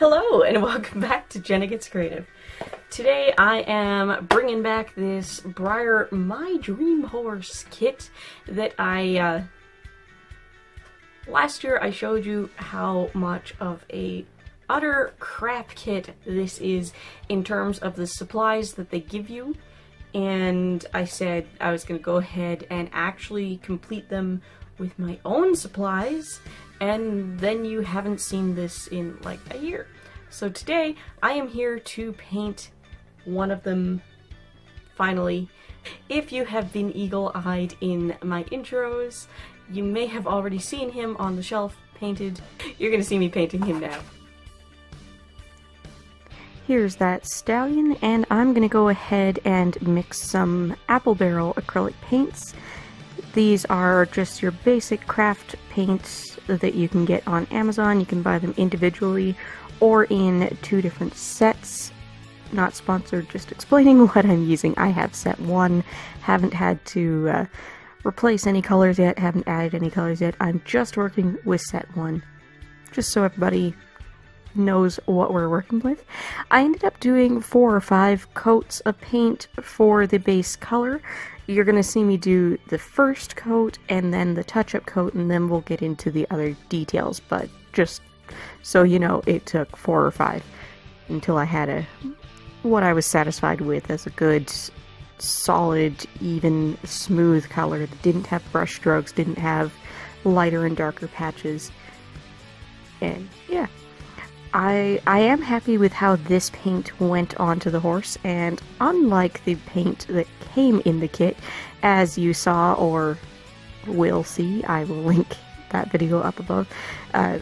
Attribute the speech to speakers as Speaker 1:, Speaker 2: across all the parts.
Speaker 1: Hello and welcome back to Jenna Gets Creative. Today I am bringing back this Breyer My Dream Horse kit that I, uh, last year I showed you how much of a utter crap kit this is in terms of the supplies that they give you and I said I was going to go ahead and actually complete them with my own supplies and then you haven't seen this in like a year. So today I am here to paint one of them finally. If you have been eagle-eyed in my intros, you may have already seen him on the shelf painted. You're gonna see me painting him now.
Speaker 2: Here's that stallion, and I'm gonna go ahead and mix some apple barrel acrylic paints. These are just your basic craft paints that you can get on Amazon. You can buy them individually or in two different sets. Not sponsored, just explaining what I'm using. I have set one, haven't had to uh, replace any colors yet, haven't added any colors yet. I'm just working with set one, just so everybody knows what we're working with. I ended up doing four or five coats of paint for the base color. You're going to see me do the first coat and then the touch-up coat and then we'll get into the other details, but just so you know, it took four or five until I had a what I was satisfied with as a good, solid, even, smooth color that didn't have brush strokes, didn't have lighter and darker patches. And yeah, I I am happy with how this paint went onto the horse, and unlike the paint that came in the kit, as you saw or will see, I will link that video up above. Uh,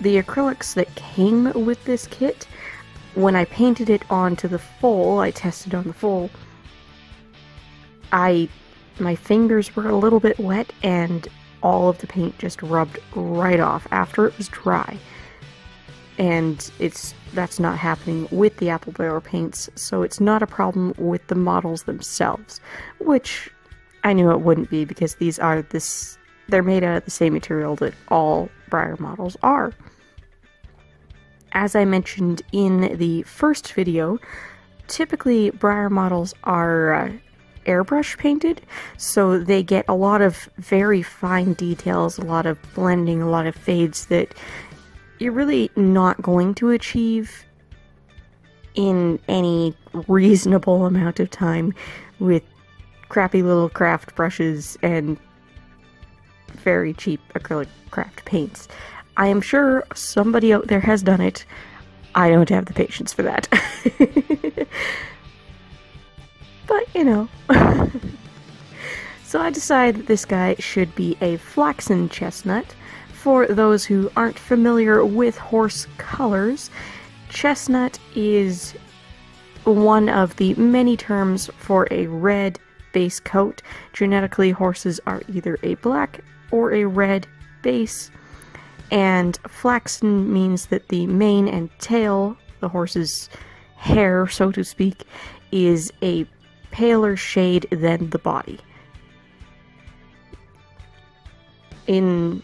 Speaker 2: the acrylics that came with this kit, when I painted it onto the foal, I tested on the foal, I my fingers were a little bit wet and all of the paint just rubbed right off after it was dry. And it's that's not happening with the apple barrel paints, so it's not a problem with the models themselves, which I knew it wouldn't be because these are this they're made out of the same material that all Breyer models are. As I mentioned in the first video, typically Breyer models are uh, airbrush painted, so they get a lot of very fine details, a lot of blending, a lot of fades that you're really not going to achieve in any reasonable amount of time with crappy little craft brushes and very cheap acrylic craft paints. I am sure somebody out there has done it. I don't have the patience for that. but, you know. so I decided that this guy should be a flaxen chestnut. For those who aren't familiar with horse colors, chestnut is one of the many terms for a red base coat. Genetically, horses are either a black or a red base and flaxen means that the mane and tail, the horse's hair, so to speak, is a paler shade than the body. In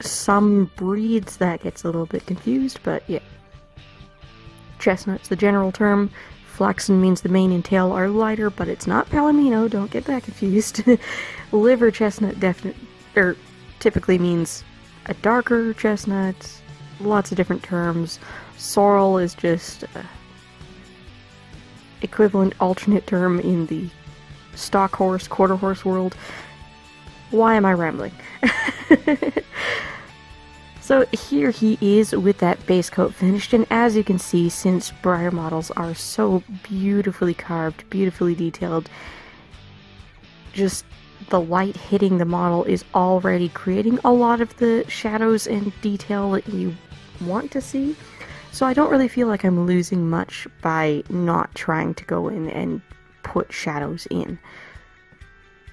Speaker 2: some breeds, that gets a little bit confused, but yeah. Chestnut's the general term. Flaxen means the mane and tail are lighter, but it's not palomino, don't get that confused. Liver chestnut definitely, er, typically means a darker chestnut, lots of different terms. Sorrel is just equivalent alternate term in the stock horse, quarter horse world. Why am I rambling? so here he is with that base coat finished, and as you can see, since Breyer models are so beautifully carved, beautifully detailed, just the light hitting the model is already creating a lot of the shadows and detail that you want to see. So I don't really feel like I'm losing much by not trying to go in and put shadows in.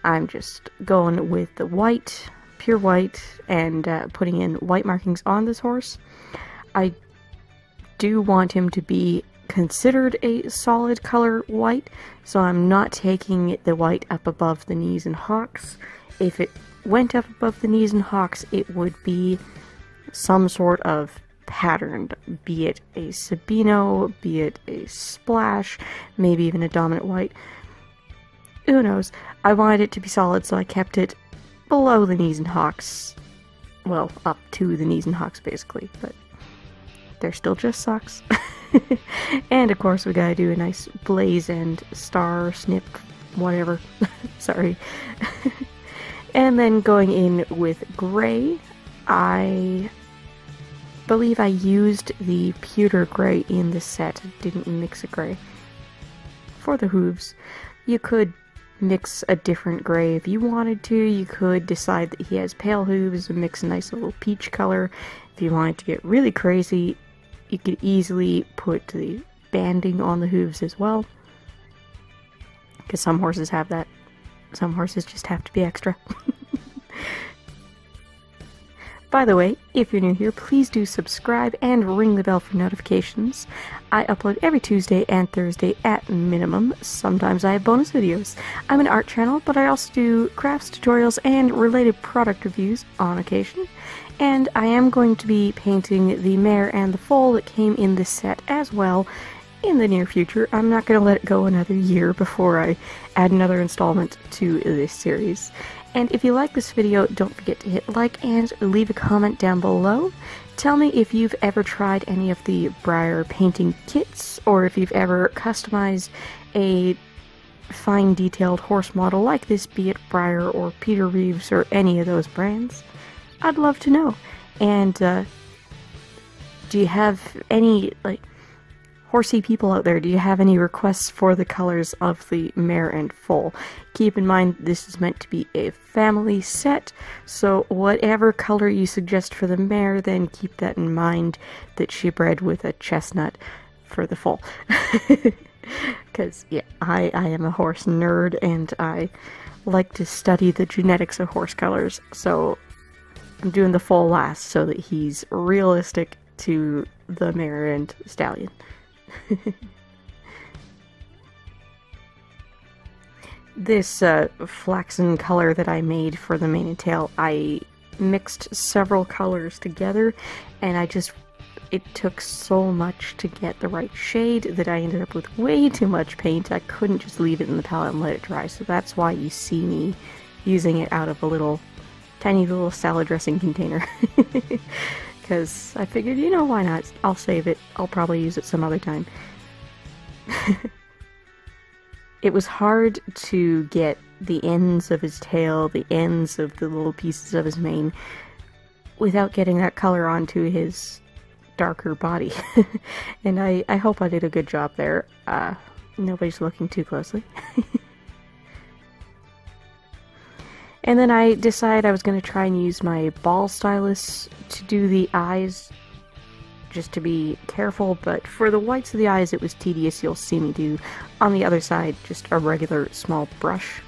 Speaker 2: I'm just going with the white, pure white, and uh, putting in white markings on this horse. I do want him to be considered a solid color white, so I'm not taking the white up above the knees and hocks. If it went up above the knees and hocks, it would be some sort of patterned, be it a Sabino, be it a splash, maybe even a dominant white. Who knows? I wanted it to be solid, so I kept it below the knees and hocks. Well, up to the knees and hocks, basically, but they're still just socks. and of course, we gotta do a nice blaze and star snip, whatever. Sorry. and then going in with gray, I believe I used the pewter gray in the set, didn't mix a gray. For the hooves, you could mix a different gray if you wanted to. You could decide that he has pale hooves and mix a nice little peach color. If you wanted to get really crazy, you could easily put the banding on the hooves as well. Because some horses have that. Some horses just have to be extra. By the way, if you're new here, please do subscribe and ring the bell for notifications. I upload every Tuesday and Thursday at minimum. Sometimes I have bonus videos. I'm an art channel, but I also do crafts, tutorials, and related product reviews on occasion. And I am going to be painting the mare and the foal that came in this set as well in the near future. I'm not going to let it go another year before I add another installment to this series. And if you like this video, don't forget to hit like and leave a comment down below. Tell me if you've ever tried any of the Breyer painting kits, or if you've ever customized a fine detailed horse model like this, be it Breyer or Peter Reeves or any of those brands. I'd love to know. And uh, do you have any, like, horsey people out there, do you have any requests for the colors of the mare and foal? Keep in mind this is meant to be a family set, so whatever color you suggest for the mare, then keep that in mind that she bred with a chestnut for the foal. Because, yeah, I, I am a horse nerd and I like to study the genetics of horse colors, so I'm doing the foal last so that he's realistic to the mare and stallion. this uh, flaxen color that I made for the mane and tail, I mixed several colors together and I just it took so much to get the right shade that I ended up with way too much paint. I couldn't just leave it in the palette and let it dry, so that's why you see me using it out of a little tiny little salad dressing container. because I figured, you know, why not? I'll save it. I'll probably use it some other time. it was hard to get the ends of his tail, the ends of the little pieces of his mane, without getting that color onto his darker body. and I, I hope I did a good job there. Uh, nobody's looking too closely. And then I decided I was going to try and use my ball stylus to do the eyes, just to be careful, but for the whites of the eyes it was tedious, you'll see me do on the other side just a regular small brush.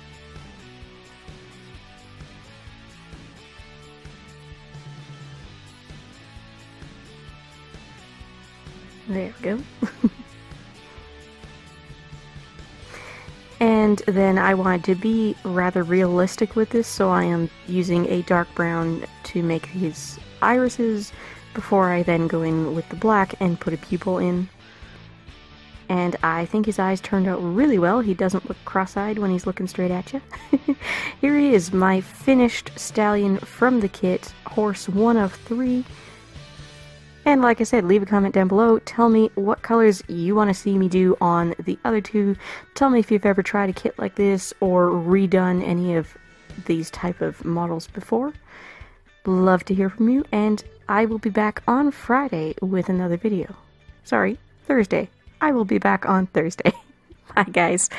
Speaker 2: There we go. And then I wanted to be rather realistic with this, so I am using a dark brown to make these irises before I then go in with the black and put a pupil in. And I think his eyes turned out really well. He doesn't look cross-eyed when he's looking straight at you. Here he is, my finished stallion from the kit, horse one of three. And like I said, leave a comment down below. Tell me what colors you want to see me do on the other two. Tell me if you've ever tried a kit like this or redone any of these type of models before. Love to hear from you, and I will be back on Friday with another video. Sorry, Thursday. I will be back on Thursday. Bye, guys.